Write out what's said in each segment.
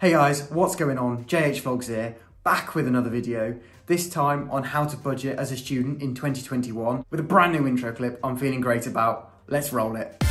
Hey guys, what's going on? JH Vlogs here, back with another video, this time on how to budget as a student in 2021 with a brand new intro clip I'm feeling great about. Let's roll it.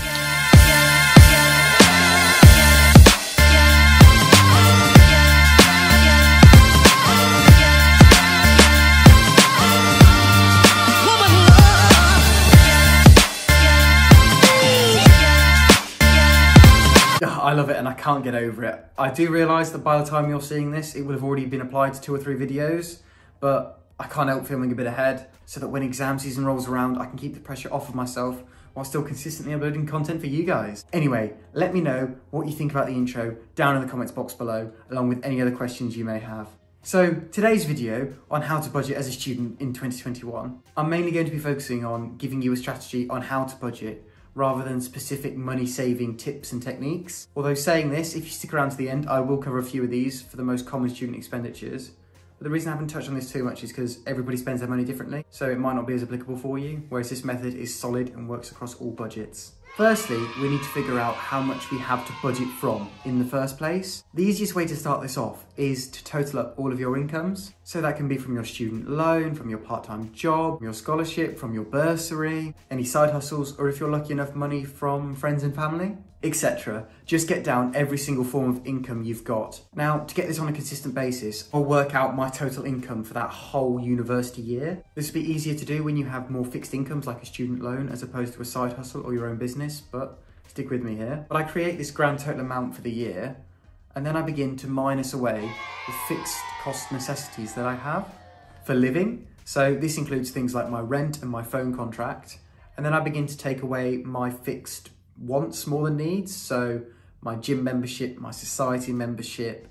I love it and I can't get over it. I do realise that by the time you're seeing this, it would have already been applied to two or three videos, but I can't help feeling a bit ahead so that when exam season rolls around, I can keep the pressure off of myself while still consistently uploading content for you guys. Anyway, let me know what you think about the intro down in the comments box below, along with any other questions you may have. So today's video on how to budget as a student in 2021, I'm mainly going to be focusing on giving you a strategy on how to budget rather than specific money saving tips and techniques. Although saying this, if you stick around to the end, I will cover a few of these for the most common student expenditures. But the reason I haven't touched on this too much is because everybody spends their money differently, so it might not be as applicable for you, whereas this method is solid and works across all budgets. Firstly, we need to figure out how much we have to budget from in the first place. The easiest way to start this off is to total up all of your incomes. So that can be from your student loan, from your part-time job, your scholarship, from your bursary, any side hustles, or if you're lucky enough, money from friends and family etc. Just get down every single form of income you've got. Now, to get this on a consistent basis, I'll work out my total income for that whole university year. This will be easier to do when you have more fixed incomes like a student loan as opposed to a side hustle or your own business, but stick with me here. But I create this grand total amount for the year, and then I begin to minus away the fixed cost necessities that I have for living. So this includes things like my rent and my phone contract, and then I begin to take away my fixed wants more than needs. So my gym membership, my society membership,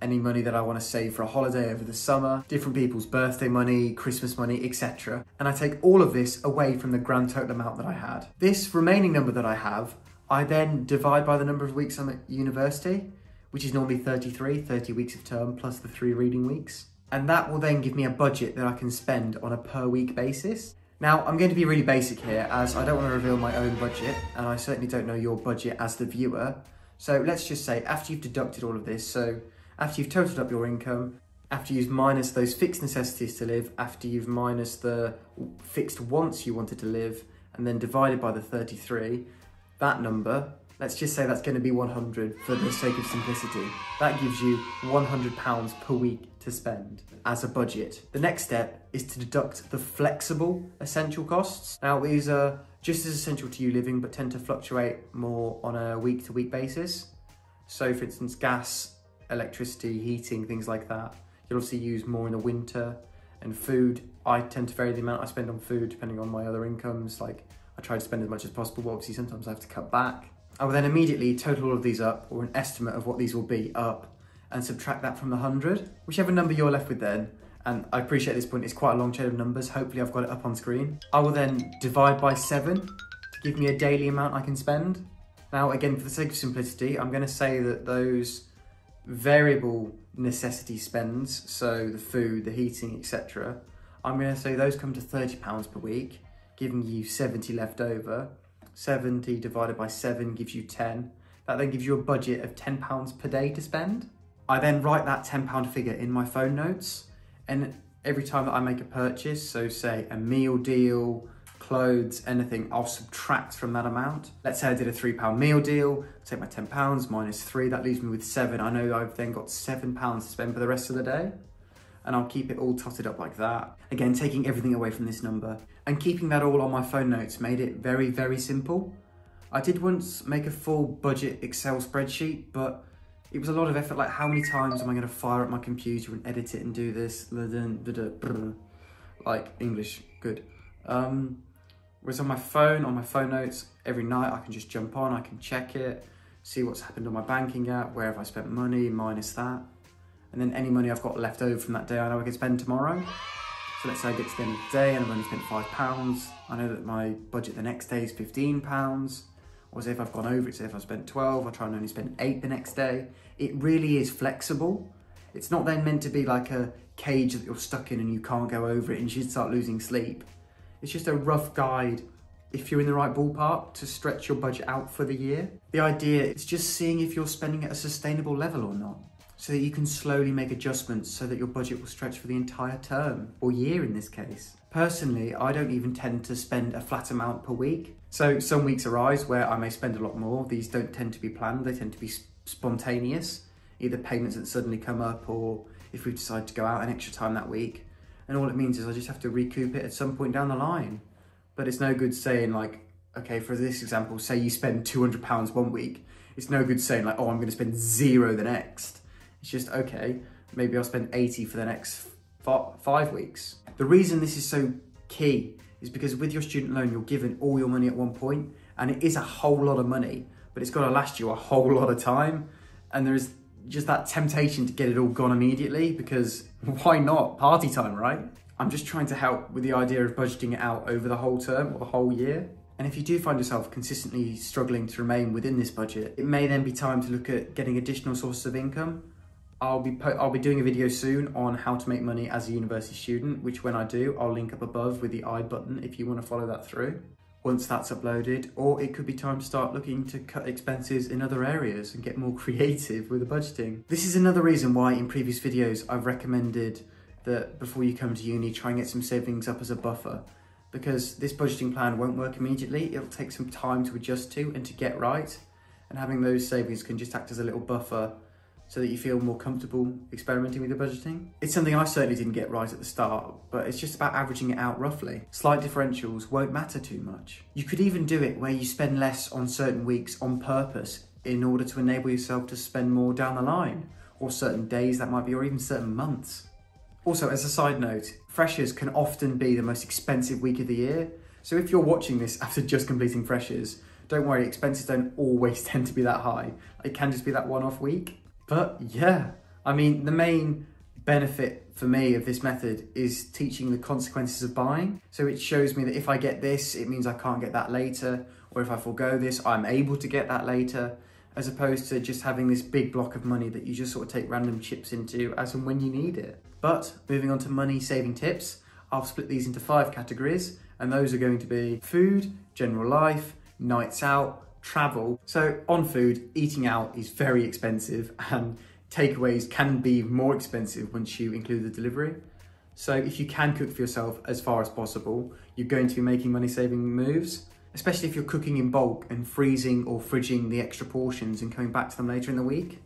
any money that I want to save for a holiday over the summer, different people's birthday money, Christmas money, etc. And I take all of this away from the grand total amount that I had. This remaining number that I have, I then divide by the number of weeks I'm at university, which is normally 33, 30 weeks of term plus the three reading weeks. And that will then give me a budget that I can spend on a per week basis. Now, I'm going to be really basic here as I don't want to reveal my own budget and I certainly don't know your budget as the viewer. So let's just say after you've deducted all of this, so after you've totaled up your income, after you've minus those fixed necessities to live, after you've minus the fixed wants you wanted to live, and then divided by the 33, that number, let's just say that's going to be 100 for the sake of simplicity. That gives you 100 pounds per week to spend as a budget. The next step is to deduct the flexible essential costs. Now these are just as essential to you living but tend to fluctuate more on a week to week basis. So for instance, gas, electricity, heating, things like that. You'll obviously use more in the winter and food. I tend to vary the amount I spend on food depending on my other incomes. Like I try to spend as much as possible, but obviously sometimes I have to cut back. I will then immediately total all of these up or an estimate of what these will be up and subtract that from the 100, whichever number you're left with then, and I appreciate this point, it's quite a long chain of numbers, hopefully I've got it up on screen. I will then divide by seven to give me a daily amount I can spend. Now again, for the sake of simplicity, I'm gonna say that those variable necessity spends, so the food, the heating, etc., I'm gonna say those come to 30 pounds per week, giving you 70 left over. 70 divided by seven gives you 10. That then gives you a budget of 10 pounds per day to spend. I then write that £10 figure in my phone notes and every time that I make a purchase, so say a meal deal, clothes, anything, I'll subtract from that amount. Let's say I did a three pound meal deal, take my 10 pounds minus three, that leaves me with seven. I know I've then got seven pounds to spend for the rest of the day and I'll keep it all totted up like that. Again, taking everything away from this number and keeping that all on my phone notes made it very, very simple. I did once make a full budget Excel spreadsheet, but it was a lot of effort. Like, how many times am I going to fire up my computer and edit it and do this? Like, English, good. Um, whereas on my phone, on my phone notes, every night I can just jump on, I can check it, see what's happened on my banking app, where have I spent money, minus that. And then any money I've got left over from that day, I know I can spend tomorrow. So let's say I get to the end of the day and I've only spent five pounds. I know that my budget the next day is 15 pounds or say if I've gone over it, say if I've spent 12, I try and only spend eight the next day. It really is flexible. It's not then meant to be like a cage that you're stuck in and you can't go over it and you start losing sleep. It's just a rough guide if you're in the right ballpark to stretch your budget out for the year. The idea is just seeing if you're spending at a sustainable level or not. So that you can slowly make adjustments so that your budget will stretch for the entire term, or year in this case. Personally, I don't even tend to spend a flat amount per week. So some weeks arise where I may spend a lot more. These don't tend to be planned, they tend to be spontaneous, either payments that suddenly come up or if we decide to go out an extra time that week. And all it means is I just have to recoup it at some point down the line. But it's no good saying like, okay, for this example, say you spend £200 one week. It's no good saying like, oh, I'm going to spend zero the next. It's just, okay, maybe I'll spend 80 for the next five weeks. The reason this is so key is because with your student loan, you're given all your money at one point and it is a whole lot of money, but it's got to last you a whole lot of time. And there is just that temptation to get it all gone immediately because why not? Party time, right? I'm just trying to help with the idea of budgeting it out over the whole term or the whole year. And if you do find yourself consistently struggling to remain within this budget, it may then be time to look at getting additional sources of income. I'll be I'll be doing a video soon on how to make money as a university student, which when I do, I'll link up above with the i button if you want to follow that through once that's uploaded, or it could be time to start looking to cut expenses in other areas and get more creative with the budgeting. This is another reason why in previous videos I've recommended that before you come to uni, try and get some savings up as a buffer because this budgeting plan won't work immediately. It'll take some time to adjust to and to get right. And having those savings can just act as a little buffer so that you feel more comfortable experimenting with your budgeting. It's something I certainly didn't get right at the start, but it's just about averaging it out roughly. Slight differentials won't matter too much. You could even do it where you spend less on certain weeks on purpose in order to enable yourself to spend more down the line, or certain days that might be, or even certain months. Also, as a side note, freshers can often be the most expensive week of the year. So if you're watching this after just completing freshers, don't worry, expenses don't always tend to be that high. It can just be that one-off week. But yeah, I mean, the main benefit for me of this method is teaching the consequences of buying. So it shows me that if I get this, it means I can't get that later. Or if I forego this, I'm able to get that later. As opposed to just having this big block of money that you just sort of take random chips into as and when you need it. But moving on to money saving tips, I'll split these into five categories. And those are going to be food, general life, nights out, travel. So on food, eating out is very expensive and takeaways can be more expensive once you include the delivery. So if you can cook for yourself as far as possible, you're going to be making money saving moves, especially if you're cooking in bulk and freezing or fridging the extra portions and coming back to them later in the week.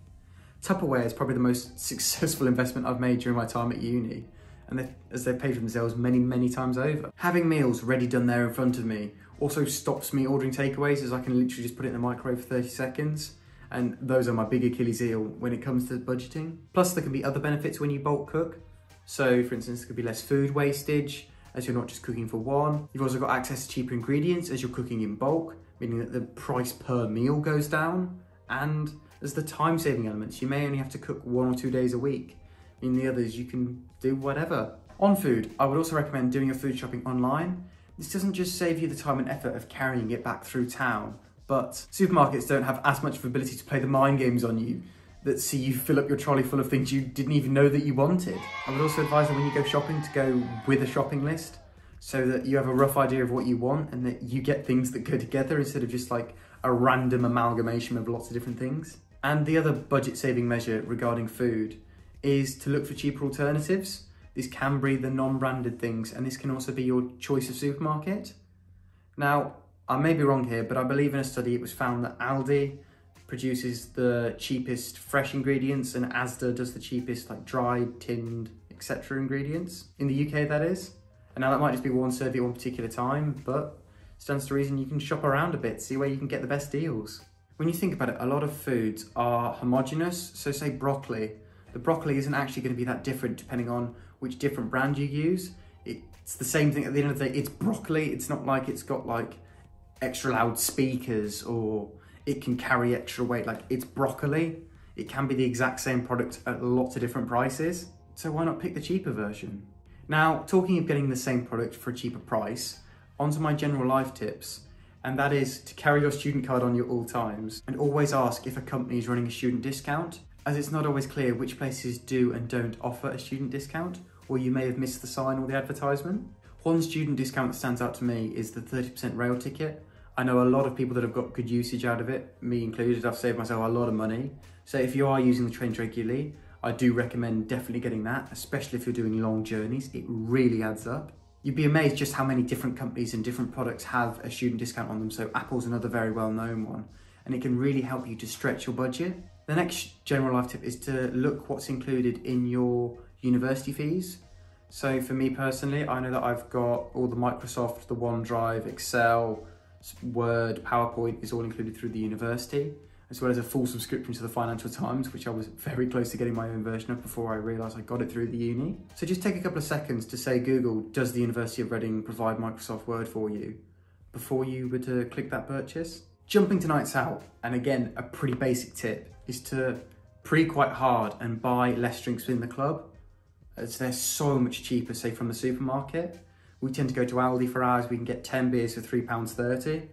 Tupperware is probably the most successful investment I've made during my time at uni and they, as they've paid for themselves many, many times over. Having meals ready done there in front of me also stops me ordering takeaways as I can literally just put it in the microwave for 30 seconds. And those are my big Achilles heel when it comes to budgeting. Plus there can be other benefits when you bulk cook. So for instance, there could be less food wastage as you're not just cooking for one. You've also got access to cheaper ingredients as you're cooking in bulk, meaning that the price per meal goes down. And there's the time saving elements. You may only have to cook one or two days a week. In the others, you can do whatever. On food, I would also recommend doing your food shopping online this doesn't just save you the time and effort of carrying it back through town, but supermarkets don't have as much of ability to play the mind games on you that see you fill up your trolley full of things you didn't even know that you wanted. I would also advise that when you go shopping to go with a shopping list so that you have a rough idea of what you want and that you get things that go together instead of just like a random amalgamation of lots of different things. And the other budget saving measure regarding food is to look for cheaper alternatives. This can be the non-branded things and this can also be your choice of supermarket. Now, I may be wrong here, but I believe in a study it was found that Aldi produces the cheapest fresh ingredients and Asda does the cheapest like dried, tinned, etc. ingredients. In the UK that is. And now that might just be one survey at one particular time, but stands to reason you can shop around a bit, see where you can get the best deals. When you think about it, a lot of foods are homogenous. So say broccoli. The broccoli isn't actually going to be that different depending on which different brand you use. It's the same thing at the end of the day. It's broccoli. It's not like it's got like extra loud speakers or it can carry extra weight. Like it's broccoli. It can be the exact same product at lots of different prices. So why not pick the cheaper version? Now, talking of getting the same product for a cheaper price, onto my general life tips, and that is to carry your student card on you at all times and always ask if a company is running a student discount, as it's not always clear which places do and don't offer a student discount or you may have missed the sign or the advertisement. One student discount that stands out to me is the 30% rail ticket. I know a lot of people that have got good usage out of it, me included, I've saved myself a lot of money. So if you are using the trains regularly, I do recommend definitely getting that, especially if you're doing long journeys. It really adds up. You'd be amazed just how many different companies and different products have a student discount on them. So Apple's another very well known one, and it can really help you to stretch your budget. The next general life tip is to look what's included in your university fees. So for me personally, I know that I've got all the Microsoft, the OneDrive, Excel, Word, PowerPoint is all included through the university as well as a full subscription to the Financial Times, which I was very close to getting my own version of before I realised I got it through the uni. So just take a couple of seconds to say, Google, does the University of Reading provide Microsoft Word for you? Before you were to click that purchase. Jumping to nights out, and again, a pretty basic tip, is to pre quite hard and buy less drinks within the club, uh, as they're so much cheaper, say from the supermarket. We tend to go to Aldi for ours, we can get 10 beers for £3.30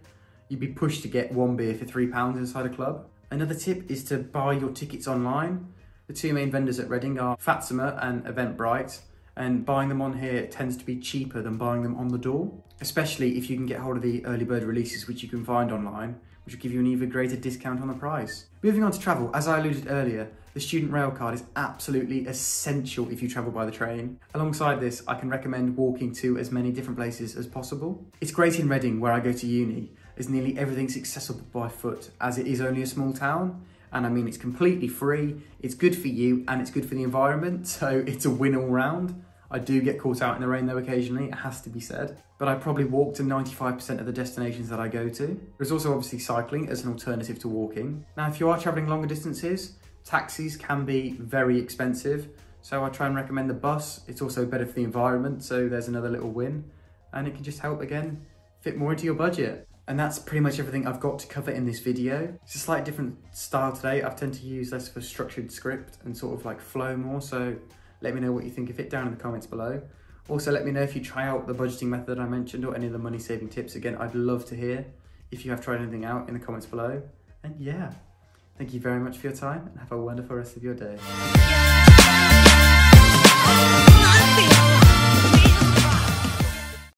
you'd be pushed to get one beer for £3 inside a club. Another tip is to buy your tickets online. The two main vendors at Reading are Fatsoma and Eventbrite, and buying them on here tends to be cheaper than buying them on the door, especially if you can get hold of the early bird releases which you can find online, which will give you an even greater discount on the price. Moving on to travel, as I alluded earlier, the student rail card is absolutely essential if you travel by the train. Alongside this, I can recommend walking to as many different places as possible. It's great in Reading, where I go to uni, as nearly everything's accessible by foot, as it is only a small town. And I mean, it's completely free, it's good for you, and it's good for the environment, so it's a win all round. I do get caught out in the rain though occasionally, it has to be said. But I probably walk to 95% of the destinations that I go to. There's also obviously cycling as an alternative to walking. Now, if you are traveling longer distances, taxis can be very expensive. So I try and recommend the bus. It's also better for the environment, so there's another little win. And it can just help, again, fit more into your budget. And that's pretty much everything I've got to cover in this video. It's a slightly different style today. I've tend to use less of a structured script and sort of like flow more. So let me know what you think of it down in the comments below. Also, let me know if you try out the budgeting method I mentioned or any of the money saving tips. Again, I'd love to hear if you have tried anything out in the comments below. And yeah, thank you very much for your time and have a wonderful rest of your day.